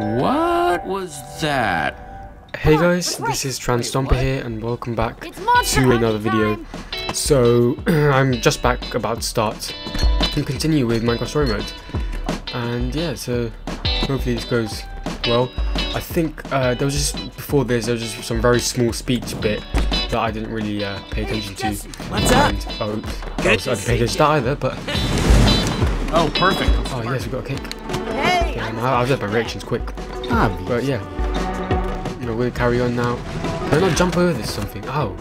What was that? Hey guys, this is Transtomper here and welcome back to another hunting video. So, I'm just back about to start and continue with Minecraft Story Mode. And yeah, so hopefully this goes well. I think uh, there was just, before this, there was just some very small speech bit that I didn't really uh, pay attention to. What's up? And, oh, oops. I didn't pay attention to that either, but Oh, perfect. oh yes, we got a cake. Hey, I I'll just my reactions quick. Obvious. But yeah, you know, we'll carry on now. Can I not jump over this something? Oh.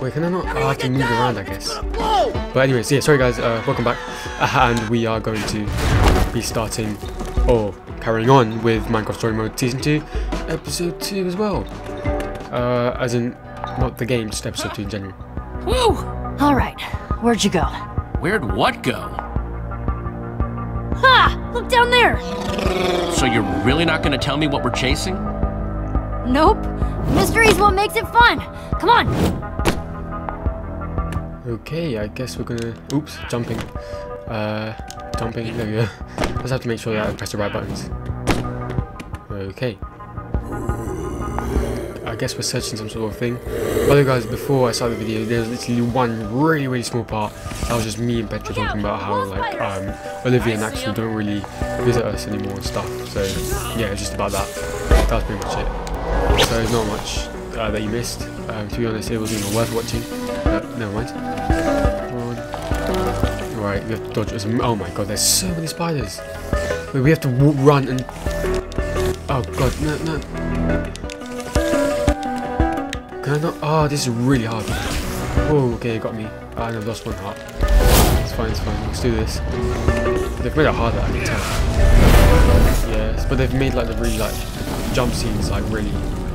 Wait, can I not? Oh, I have to move around, I guess. But anyways, yeah, sorry guys, uh, welcome back. Uh, and we are going to be starting, or carrying on with Minecraft Story Mode Season 2, Episode 2 as well. Uh, as in, not the game, just Episode 2 in general. Woo! All right, where'd you go? Where'd what go? Ha! Look down there. So you're really not gonna tell me what we're chasing? Nope. Mystery's what makes it fun. Come on. Okay, I guess we're gonna. Oops, jumping. Uh, jumping. There we go. Just have to make sure that I press the right buttons. Okay. Guess we're searching some sort of thing. By the way, guys, before I start the video, there's literally one really, really small part. That was just me and Petra talking about how like um, Olivia and Axel don't really visit us anymore and stuff. So yeah, it's just about that. That was pretty much it. So there's not much uh, that you missed. Um, to be honest, it wasn't even worth watching. But never mind. Right, we have to dodge. Oh my god, there's so many spiders. Wait, we have to run and. Oh god, no, no. Can I not? Oh, this is really hard. Oh, okay, it got me. Ah, and I've lost one heart. It's fine, it's fine. Let's do this. They've made it harder, I can tell. Yes, but they've made like the really like jump scenes like really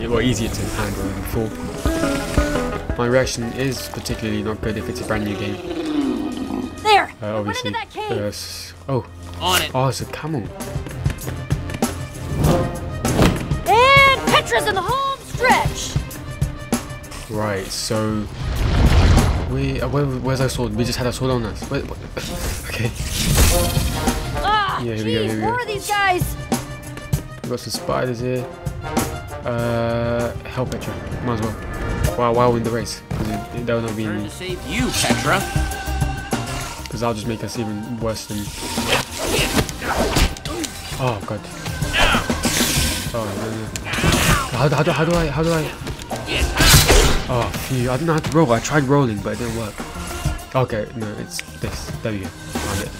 well easier to handle than before. My reaction is particularly not good if it's a brand new game. There. Uh, obviously. into that. Yes. Oh, On it. oh, it's a camel. And Petra's in the home stretch. Right, so we uh, where, where's our sword? We just had our sword on us. Wait, what? okay, Ah, Yeah, here we go, here we go. more of these guys. we got some spiders here. Uh, help Petra, might as well. While while we're in the race, because they'll not be Turn to save you, Petra. because I'll just make us even worse than. Oh god. Oh no no. How, how, how do I how do I? Oh phew! I don't know how to roll. I tried rolling, but it didn't work. Okay, no, it's this. There we go. Found it.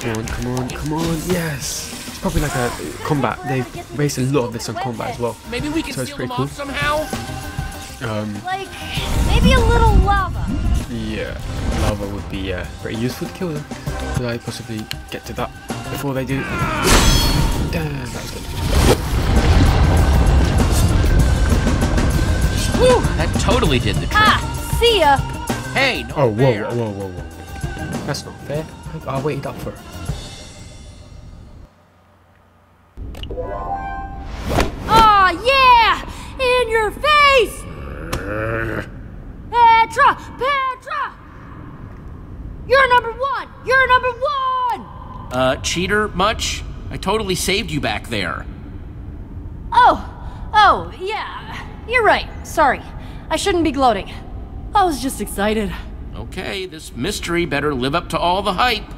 Come on, come on, come on! Yes. It's probably like a combat. They based a lot of this on combat as well. Maybe we can So it's steal pretty cool. somehow? Um, Like maybe a little lava. Yeah, lava would be uh, pretty useful to kill them. Could I possibly get to that before they do? Damn, that was good. Whew, that totally did the trick. Ah, see ya. Hey, no Oh, whoa, fair. whoa, whoa, whoa. That's not fair. I, I waited up for it. Aw, yeah! In your face! Petra! Petra! You're number one! You're number one! Uh, cheater, much? I totally saved you back there. Oh, oh, yeah. You're right. Sorry. I shouldn't be gloating. I was just excited. Okay, this mystery better live up to all the hype.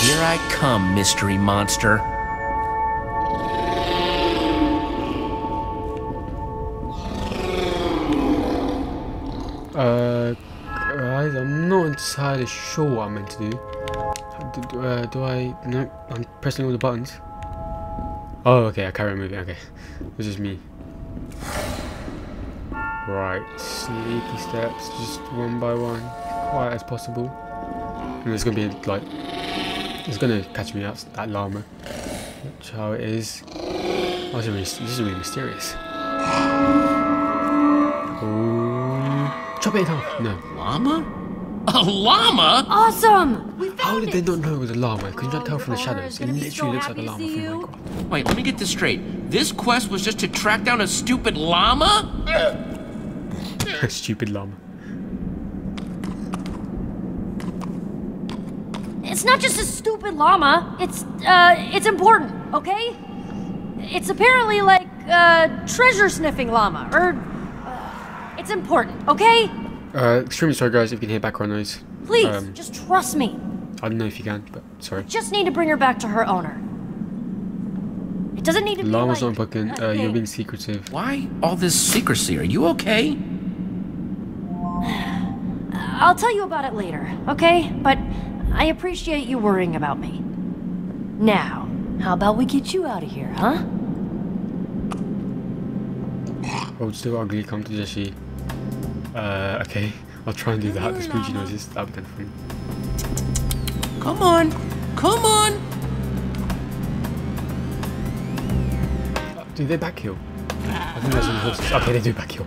Here I come, mystery monster. Not entirely sure what I'm meant to do. Do, uh, do I? No, I'm pressing all the buttons. Oh, okay, I can't remove it, Okay, This is me. Right, sneaky steps, just one by one, quiet as possible. And it's gonna be like, it's gonna catch me out. That llama, which how it is. Oh, this is really, this is really mysterious. Oh, chop it half. No. Llama? A llama? Awesome! We found How did they not know it was a llama? I could not tell from the shadows. It literally so looks like a llama from. Wait, let me get this straight. This quest was just to track down a stupid llama? stupid llama. It's not just a stupid llama. It's, uh, it's important, okay? It's apparently like, uh, treasure sniffing llama, or. Uh, it's important, okay? Uh, extremely sorry guys if you can hear background noise. Please, Um, just trust me. I don't know if you can, but sorry. Just need to bring her back to her owner. It doesn't need to be Llama's like not broken. a Uh, you're thing. being secretive. Why all this secrecy? Are you okay? I'll tell you about it later, okay? But I appreciate you worrying about me. Now, how about we get you out of here, huh? Oh, it's still ugly. Come to Jesse. Uh, okay. I'll try and do that. The squeegee noises. That'll be kind of funny. Come on. Come on. Uh, do they backhill? I think that's on horses. Okay, they do backhill.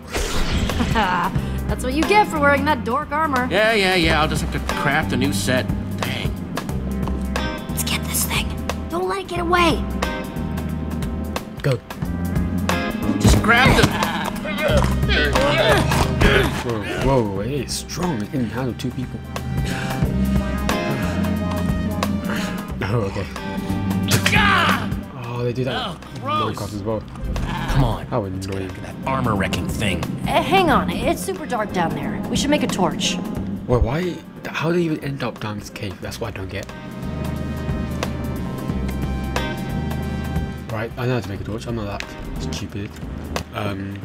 That's what you get for wearing that dork armor. Yeah, yeah, yeah. I'll just have to craft a new set. Dang. Let's get this thing. Don't let it get away. Go. Just grab the. Whoa, whoa, hey, it's strong. It can handle two people. Oh, okay. Oh, they do that Oh, in gross. Minecraft as well. Come on. How annoying. That armor wrecking thing. Uh, hang on, it's super dark down there. We should make a torch. Well, why? How do they even end up down this cave? That's what I don't get. Right, I know how to make a torch. I'm not that stupid. Um,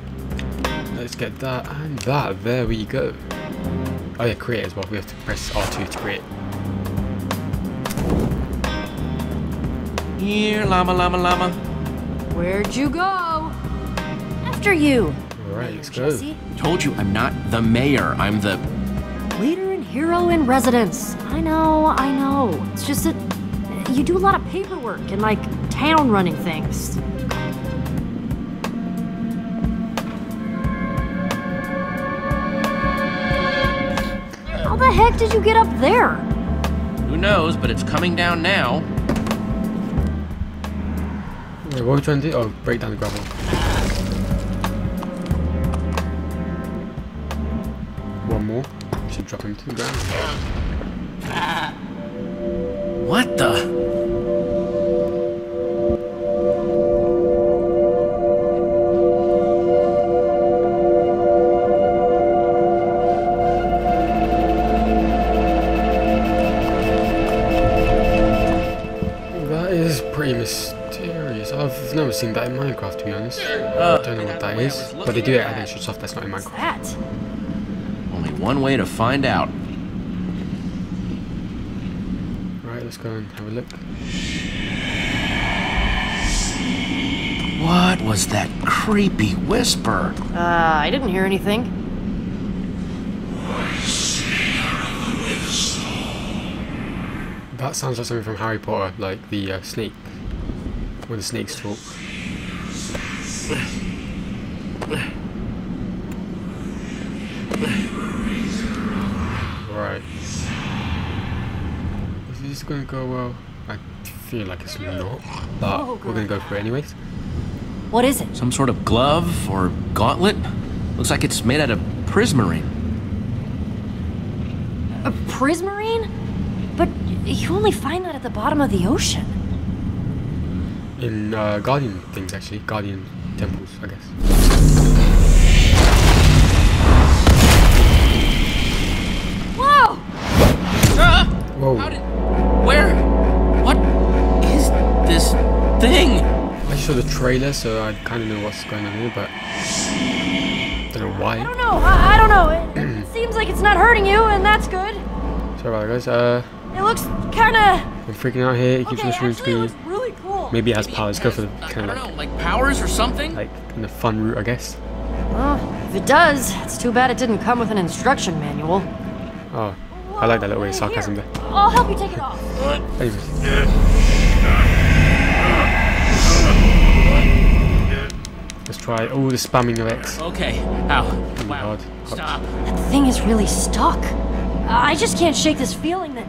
let's get that and that. There we go. Oh yeah, create as well. We have to press R2 to create. Here, llama, llama, llama. Where'd you go? After you. Alright, let's go. Jesse. Told you I'm not the mayor. I'm the. Leader and hero in residence. I know, I know. It's just that you do a lot of paperwork and like town running things. The heck did you get up there? Who knows, but it's coming down now. Wait, what are we trying to do? Oh, break down the gravel. One more. We should drop him to the ground. What the? Seen that in Minecraft, to be honest. Uh, I don't know what that the way I is, was but they do looking it at at it. stuff that's not in Minecraft. that? Only one way to find out. Right, let's go and have a look. What was that creepy whisper? Uh, I didn't hear anything. That sounds like something from Harry Potter, like the uh, snake. When the snakes talk. Right. Is this gonna go well? I feel like it's not, but Oh, we're gonna go for it anyways. What is it? Some sort of glove or gauntlet? Looks like it's made out of prismarine. A prismarine? But you only find that at the bottom of the ocean. In uh, Guardian things, actually. Guardian temples, I guess. Whoa! Whoa. How did. Where? What is this thing? I just saw the trailer, so I kind of know what's going on here, but I don't know why. I don't know. I, I don't know. It, it seems like it's not hurting you, and that's good. Sorry about that, guys. Uh, It looks kind of. I'm freaking out here. It keeps Okay, on the actually, it screen. Looks really cool. Maybe it has powers. Go for the I kind don't of like, know, like powers or something? like in the fun route, I guess. Oh, if it does, it's too bad it didn't come with an instruction manual. Oh, I like that little way of sarcasm Here, there. I'll help you take it off. Anyways. Let's try all the spamming of X. Okay. Ow. Wow. hard. Stop. That thing is really stuck. I just can't shake this feeling that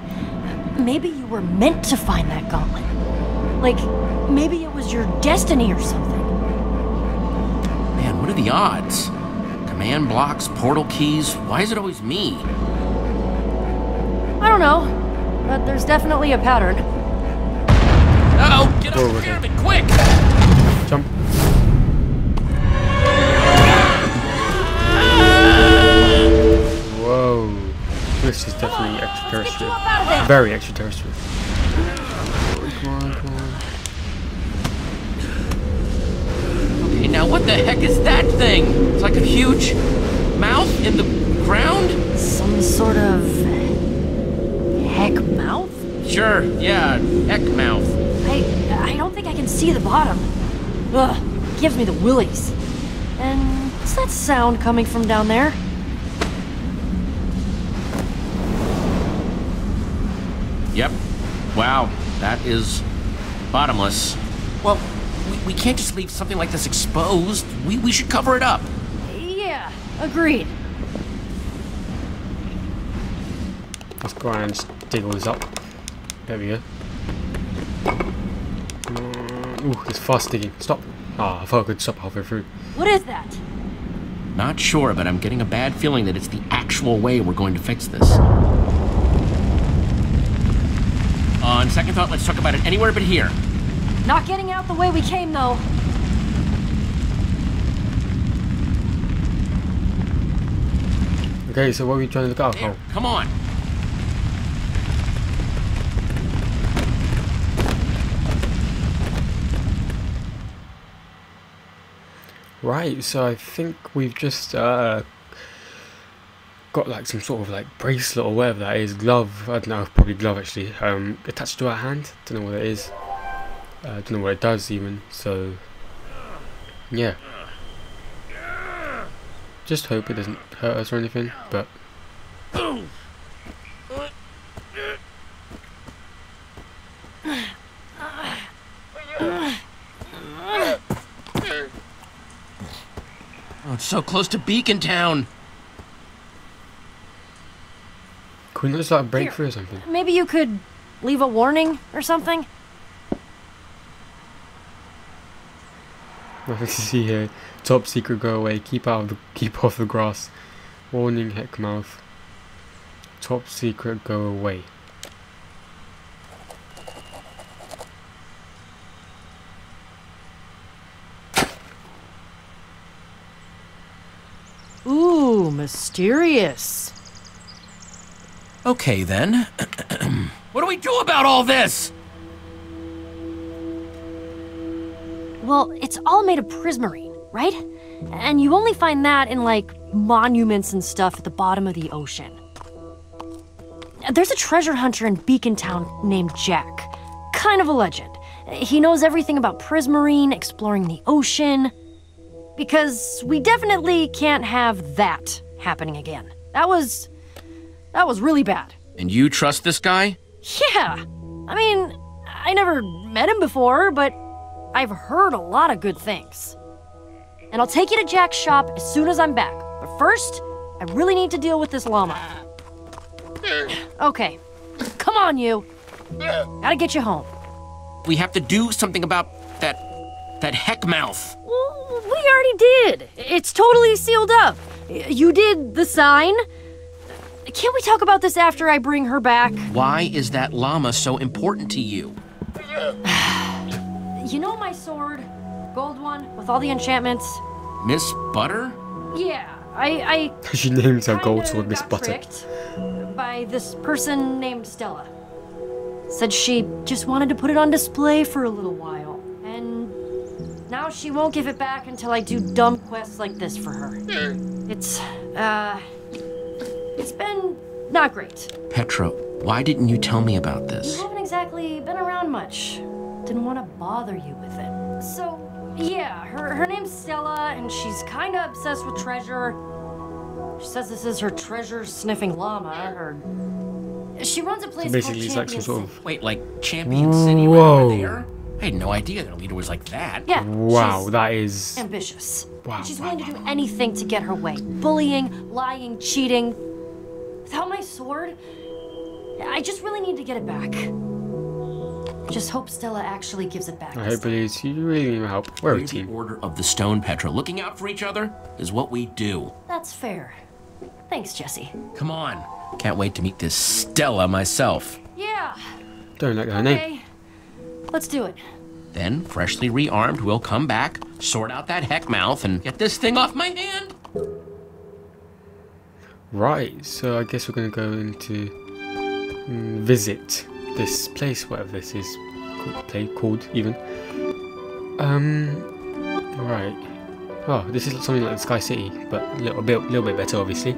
maybe you were meant to find that gauntlet. Like, maybe it was your destiny or something. Man, what are the odds? Command blocks, portal keys. Why is it always me? I don't know. but there's definitely a pattern. Uh oh, get Go up over the there. pyramid, quick! Jump. Whoa. This is definitely Let's get you extraterrestrial. up out of there. Very extraterrestrial. Come on, come on. The heck is that thing? It's like a huge mouth in the ground? Some sort of heck mouth? Sure, yeah, heck mouth. I I don't think I can see the bottom. Ugh, gives me the willies. And what's that sound coming from down there? Yep. Wow, that is bottomless. Well, we, we can't just leave something like this exposed. We, we should cover it up. Yeah, agreed. Let's go around and just dig all this up. There we go. Come on. Ooh, it's fast digging. Stop. Ah, I thought I could stop halfway through. What is that? Not sure, but I'm getting a bad feeling that it's the actual way we're going to fix this. On second thought, let's talk about it anywhere but here. Not getting out the way we came, though. Okay, so what are we trying to look out? There, Oh, come on. Right, so I think we've just uh, got like some sort of like bracelet or whatever that is, glove, I don't know, probably glove actually, um, attached to our hand, don't know what it is, uh, don't know what it does even, so yeah. Just hope it doesn't hurt us or anything, but Oh, it's so close to Beacon Town. can we not just like break Here. through or something? Maybe you could leave a warning or something? Nothing to see here. Top secret, go away. Keep out of the keep off the grass. Warning, heckmouth. Top secret, go away. Ooh, mysterious. Okay, then. what do we do about all this? Well, it's all made of prismarine, right? And you only find that in like monuments and stuff at the bottom of the ocean. There's a treasure hunter in Beacon Town named Jack. Kind of a legend. He knows everything about prismarine, exploring the ocean. Because we definitely can't have that happening again. That was. that was really bad. And you trust this guy? Yeah. I mean, I never met him before, but I've heard a lot of good things. And I'll take you to Jack's shop as soon as I'm back. But first, I really need to deal with this llama. Okay. Come on, you. Gotta get you home. We have to do something about that. that heck mouth. Well, we already did. It's totally sealed up. You did the sign. Can't we talk about this after I bring her back? Why is that llama so important to you? You know my sword? Gold one with all the enchantments? Miss Butter? Yeah, I, I she names her gold Kinda sword Miss Butter. by this person named Stella. Said she just wanted to put it on display for a little while. And now she won't give it back until I do dumb quests like this for her. It's, uh. It's been not great. Petra, why didn't you tell me about You this? haven't exactly been around much. Didn't want to bother you with it. So, yeah, her, her name's Stella, and she's kind of obsessed with treasure. She says this is her treasure sniffing llama, or. She runs a place Basically, it's called like some Champion sort of. Wait, like Champion City Whoa. over there? I had no idea their leader was like that. Yeah. Wow, she's that is. ambitious. Wow, she's wow, willing to do anything to get her way. Bullying, lying, cheating. Without my sword, I just really need to get it back. Just hope Stella actually gives it back. I hope it is. You really need help. We're a We're the. Order of the Stone, Petra. Looking out for each other is what we do. That's fair. Thanks, Jesse. Come on. Can't wait to meet this Stella myself. Yeah, Don't like her name. Okay, let's do it. Then, freshly rearmed, we'll come back, sort out that heck mouth, and get this thing off my hand. Right, so I guess we're gonna go into mm, visit this place, whatever this is called, even. Um, right. Oh, this is something like the Sky City, but a little bit, little bit better, obviously.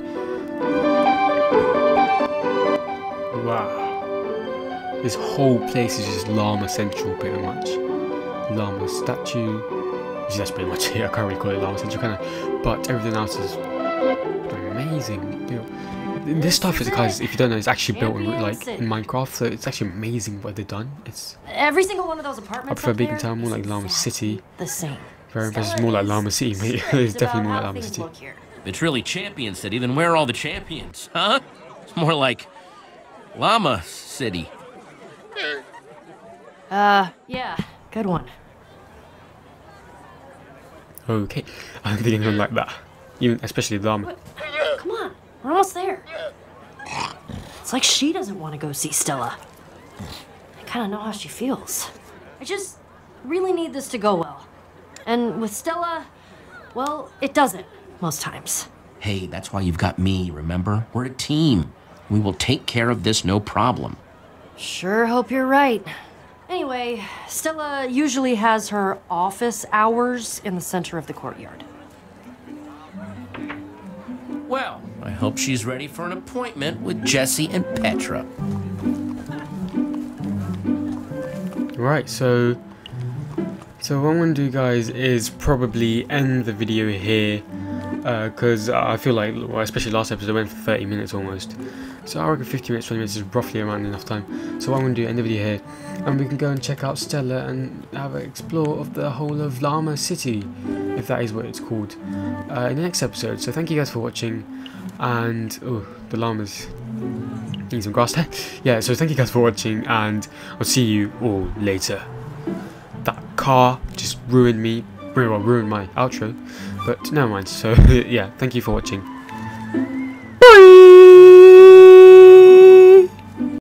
Wow, this whole place is just llama central, pretty much. Llama statue. Which that's pretty much it. I can't really call it llama central, can I? But everything else is amazing. You know, this stuff is, guys, if you don't know, it's actually built in like in Minecraft, so it's actually amazing what they've done. It's Every single one of those apartments. I prefer up Beacon Town more like Llama City. The same. Very impressive. It's more like is Llama City, mate. it's definitely more like how Llama City. If it's really Champion City, then where are all the champions, huh? It's more like Llama City. Uh, yeah, good one. Okay, I'm thinking of like that. Even especially Llama. Come on, we're almost there. It's like she doesn't want to go see Stella. I kind of know how she feels. I just really need this to go well. And with Stella, well, it doesn't most times. Hey, that's why you've got me, remember? We're a team. We will take care of this no problem. Sure hope you're right. Anyway, Stella usually has her office hours in the center of the courtyard. Well, I hope she's ready for an appointment with Jesse and Petra. Right, so so what I'm gonna do, guys, is probably end the video here because I feel like, well, especially last episode, I went for 30 minutes almost. So I reckon 50 minutes, 20 minutes is roughly around enough time. So what I'm gonna do, end the video here, and we can go and check out Stella and have an explore of the whole of Llama City, if that is what it's called, uh, in the next episode. So thank you guys for watching, and oh, the llamas. Need some grass there. Yeah, so thank you guys for watching, and I'll see you all later. That car just ruined me, well, ruined my outro, but never mind. So yeah, thank you for watching.